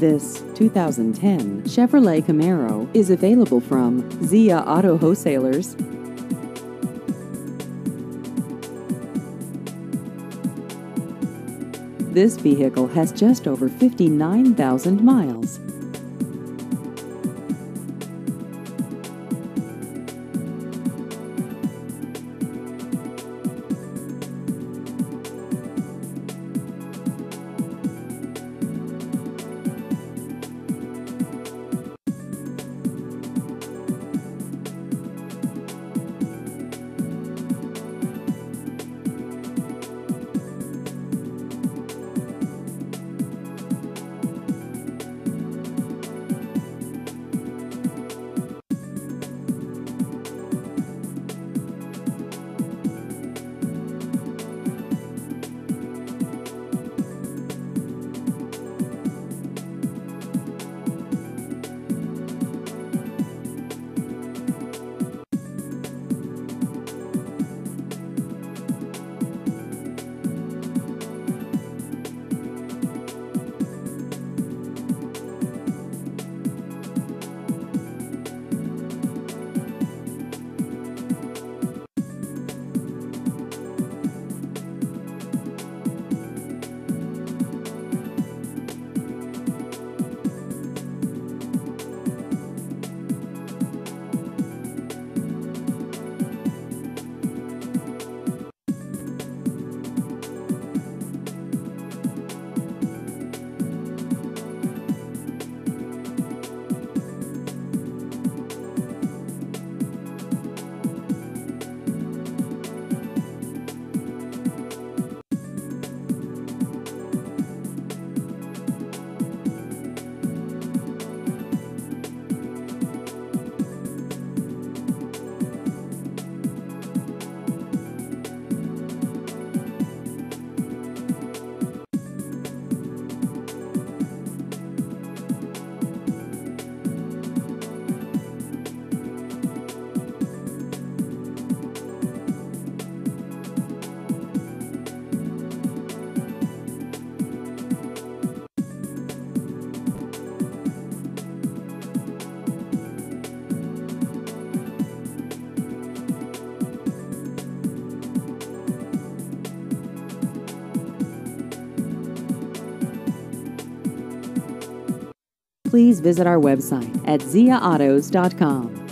This 2010 Chevrolet Camaro is available from Zia Auto Wholesalers. This vehicle has just over 59,000 miles. Please visit our website at ziaautos.com.